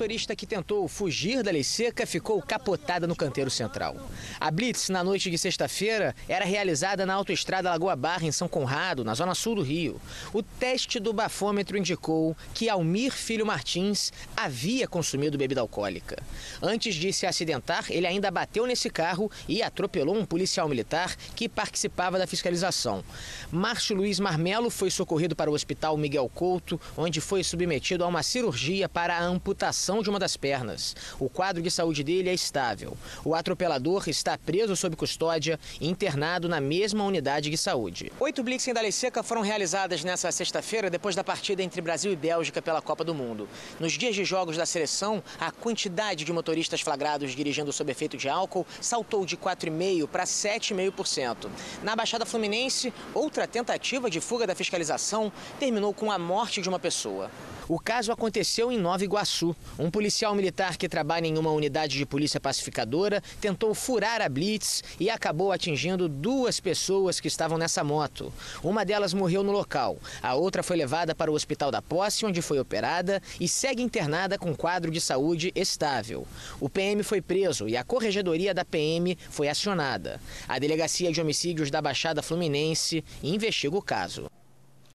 motorista que tentou fugir da lei seca ficou capotada no canteiro central. A blitz, na noite de sexta-feira, era realizada na autoestrada Lagoa Barra, em São Conrado, na zona sul do Rio. O teste do bafômetro indicou que Almir Filho Martins havia consumido bebida alcoólica. Antes de se acidentar, ele ainda bateu nesse carro e atropelou um policial militar que participava da fiscalização. Márcio Luiz Marmelo foi socorrido para o Hospital Miguel Couto, onde foi submetido a uma cirurgia para a amputação de uma das pernas. O quadro de saúde dele é estável. O atropelador está preso sob custódia e internado na mesma unidade de saúde. Oito blitzing da lei seca foram realizadas nessa sexta-feira depois da partida entre Brasil e Bélgica pela Copa do Mundo. Nos dias de jogos da seleção, a quantidade de motoristas flagrados dirigindo sob efeito de álcool saltou de 4,5% para 7,5%. Na Baixada Fluminense, outra tentativa de fuga da fiscalização terminou com a morte de uma pessoa. O caso aconteceu em Nova Iguaçu. Um policial militar que trabalha em uma unidade de polícia pacificadora tentou furar a blitz e acabou atingindo duas pessoas que estavam nessa moto. Uma delas morreu no local. A outra foi levada para o Hospital da Posse, onde foi operada e segue internada com quadro de saúde estável. O PM foi preso e a corregedoria da PM foi acionada. A Delegacia de Homicídios da Baixada Fluminense investiga o caso.